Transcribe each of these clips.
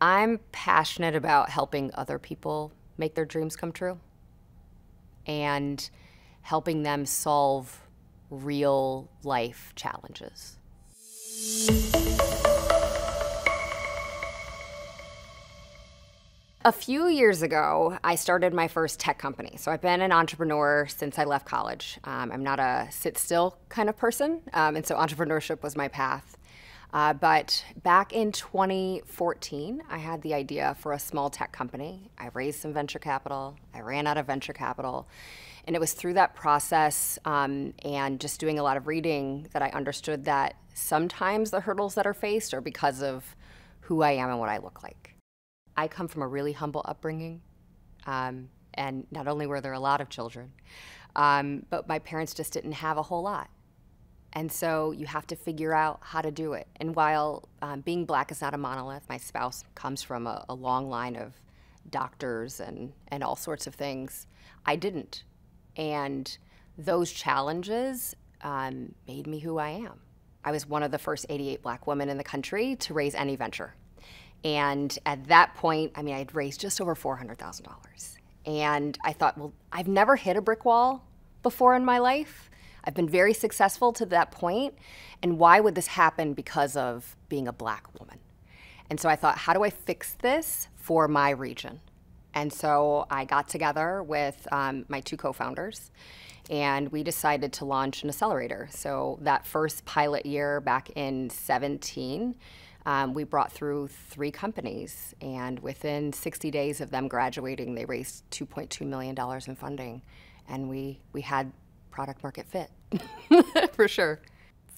I'm passionate about helping other people make their dreams come true and helping them solve real life challenges. A few years ago, I started my first tech company. So I've been an entrepreneur since I left college. Um, I'm not a sit still kind of person, um, and so entrepreneurship was my path. Uh, but back in 2014, I had the idea for a small tech company. I raised some venture capital, I ran out of venture capital. And it was through that process um, and just doing a lot of reading that I understood that sometimes the hurdles that are faced are because of who I am and what I look like. I come from a really humble upbringing. Um, and not only were there a lot of children, um, but my parents just didn't have a whole lot. And so you have to figure out how to do it. And while um, being black is not a monolith, my spouse comes from a, a, long line of doctors and, and all sorts of things, I didn't. And those challenges um, made me who I am. I was one of the first 88 black women in the country to raise any venture. And at that point, I mean, I had raised just over $400,000. And I thought, well, I've never hit a brick wall before in my life. I've been very successful to that point, and why would this happen because of being a black woman? And so I thought, how do I fix this for my region? And so I got together with um, my two co founders and we decided to launch an accelerator. So that first pilot year back in 17, um, we brought through three companies, and within 60 days of them graduating, they raised 2.2 million dollars in funding, and we we had product market fit for sure.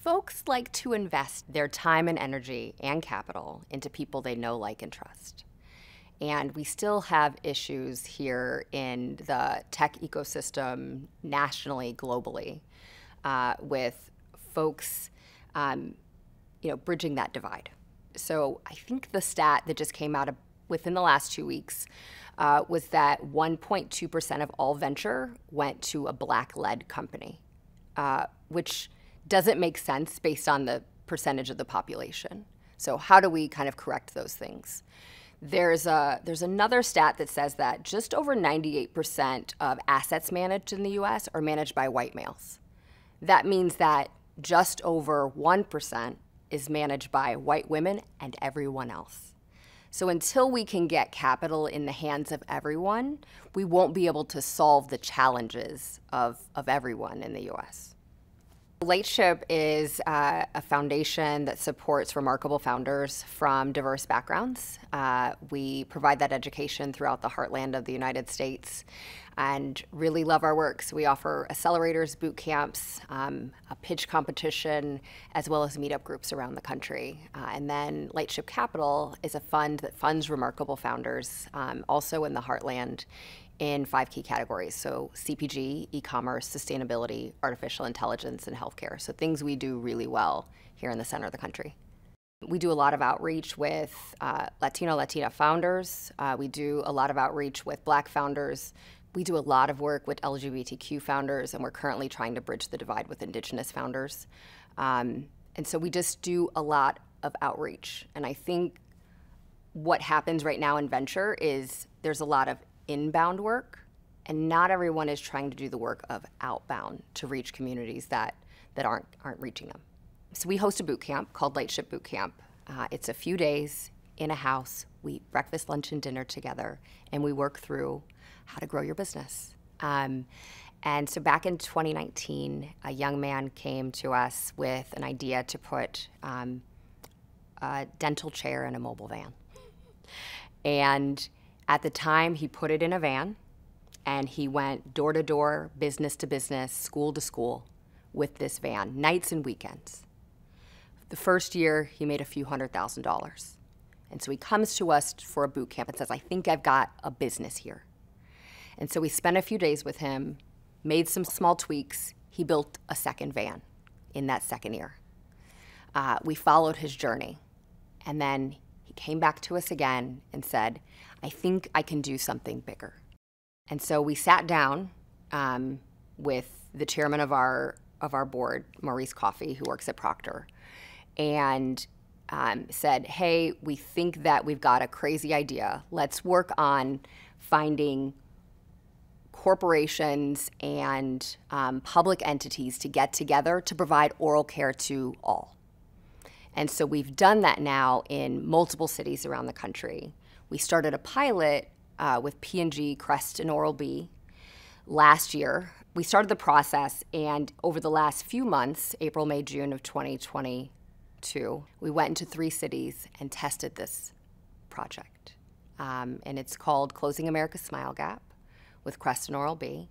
Folks like to invest their time and energy and capital into people they know, like, and trust. And we still have issues here in the tech ecosystem nationally, globally, uh, with folks, um, you know, bridging that divide. So I think the stat that just came out within the last two weeks uh, was that 1.2% of all venture went to a black led company, uh, which doesn't make sense based on the percentage of the population. So, how do we kind of correct those things? There's, a, there's another stat that says that just over 98% of assets managed in the US are managed by white males. That means that just over 1% is managed by white women and everyone else. So until we can get capital in the hands of everyone, we won't be able to solve the challenges of, of everyone in the US. Lightship is uh, a foundation that supports remarkable founders from diverse backgrounds. Uh, we provide that education throughout the heartland of the United States and really love our work. So we offer accelerators, boot camps, um, a pitch competition, as well as meetup groups around the country. Uh, and then Lightship Capital is a fund that funds remarkable founders, um, also in the heartland, in five key categories. So CPG, e-commerce, sustainability, artificial intelligence, and healthcare. So things we do really well here in the center of the country. We do a lot of outreach with uh, Latino, Latina founders. Uh, we do a lot of outreach with Black founders we do a lot of work with LGBTQ founders, and we're currently trying to bridge the divide with Indigenous founders. Um, and so we just do a lot of outreach. And I think what happens right now in venture is there's a lot of inbound work, and not everyone is trying to do the work of outbound to reach communities that, that aren't, aren't reaching them. So we host a boot camp called Lightship Boot Camp. Uh, it's a few days in a house. We eat breakfast, lunch, and dinner together, and we work through how to grow your business. Um, and so back in 2019, a young man came to us with an idea to put um, a dental chair in a mobile van. And at the time, he put it in a van and he went door to door, business to business, school to school with this van, nights and weekends. The first year, he made a few hundred thousand dollars. And so he comes to us for a boot camp and says, I think I've got a business here. And so we spent a few days with him, made some small tweaks. He built a second van in that second year. Uh, we followed his journey. And then he came back to us again and said, I think I can do something bigger. And so we sat down um, with the chairman of our, of our board, Maurice Coffey, who works at Procter. And um, said, hey, we think that we've got a crazy idea. Let's work on finding corporations and um, public entities to get together to provide oral care to all. And so we've done that now in multiple cities around the country. We started a pilot uh, with P&G, Crest, and Oral-B last year. We started the process, and over the last few months, April, May, June of 2022, we went into three cities and tested this project. Um, and it's called Closing America's Smile Gap with Crest and Oral-B.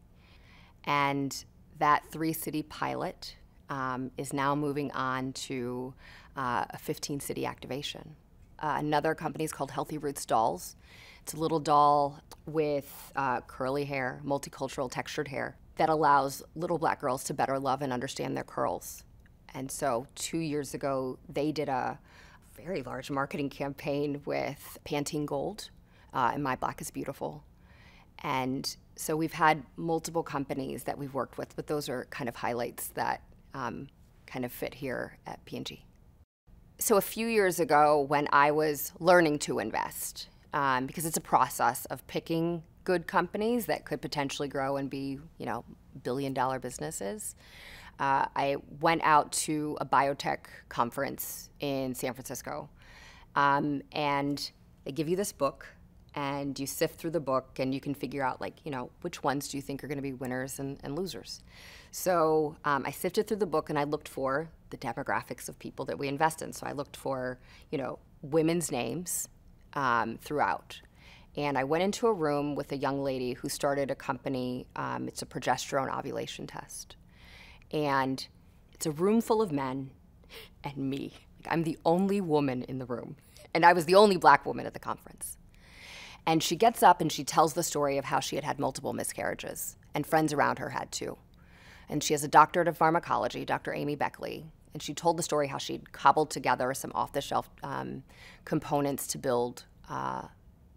And that three city pilot um, is now moving on to uh, a 15 city activation. Uh, another company is called Healthy Roots Dolls. It's a little doll with uh, curly hair, multicultural textured hair that allows little black girls to better love and understand their curls. And so, two years ago, they did a very large marketing campaign with Pantene Gold uh, and My Black is Beautiful. And so we've had multiple companies that we've worked with, but those are kind of highlights that um, kind of fit here at P&G. So a few years ago, when I was learning to invest, um, because it's a process of picking good companies that could potentially grow and be, you know, billion-dollar businesses, uh, I went out to a biotech conference in San Francisco, um, and they give you this book and you sift through the book and you can figure out like you know which ones do you think are going to be winners and, and losers. So um, i sifted through the book and i looked for the demographics of people that we invest in. So i looked for you know women's names um, throughout. And i went into a room with a young lady who started a company um, it's a progesterone ovulation test. And it's a room full of men and me. Like, i'm the only woman in the room. And i was the only black woman at the conference. And she gets up and she tells the story of how she had had multiple miscarriages, and friends around her had too. And she has a doctorate of pharmacology, Dr. Amy Beckley. And she told the story how she'd cobbled together some off the shelf um, components to build uh,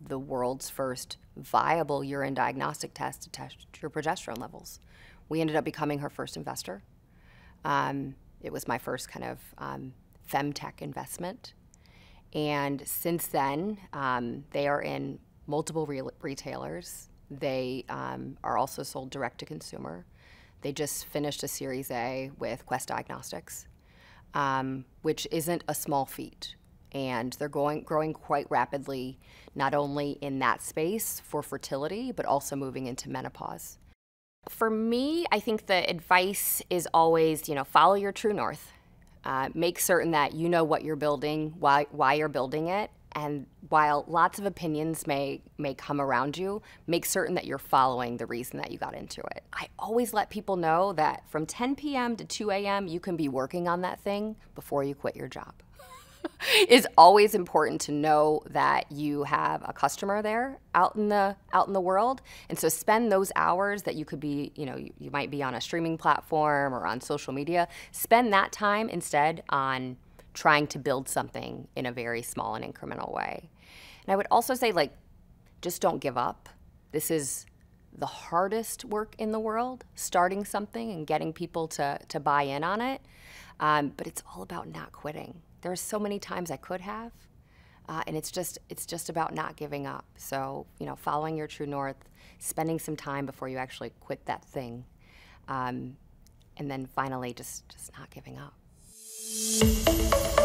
the world's first viable urine diagnostic test to test your progesterone levels. We ended up becoming her first investor. Um, it was my first kind of um, femtech investment. And since then, um, they are in multiple re retailers. They um, are also sold direct to consumer. They just finished a Series A with Quest Diagnostics, um, which isn't a small feat. And they're going, growing quite rapidly, not only in that space for fertility, but also moving into menopause. For me, I think the advice is always, you know, follow your true north. Uh, make certain that you know what you're building, why, why you're building it, and while lots of opinions may may come around you, make certain that you're following the reason that you got into it. I always let people know that from 10 p.m. to 2 a.m. you can be working on that thing before you quit your job. it's always important to know that you have a customer there out in the out in the world and so spend those hours that you could be you know you, you might be on a streaming platform or on social media spend that time instead on trying to build something in a very small and incremental way. And I would also say, like, just don't give up. This is the hardest work in the world, starting something and getting people to, to buy in on it. Um, but it's all about not quitting. There are so many times I could have, uh, and it's just it's just about not giving up. So you know, following your true north, spending some time before you actually quit that thing, um, and then finally just just not giving up. Música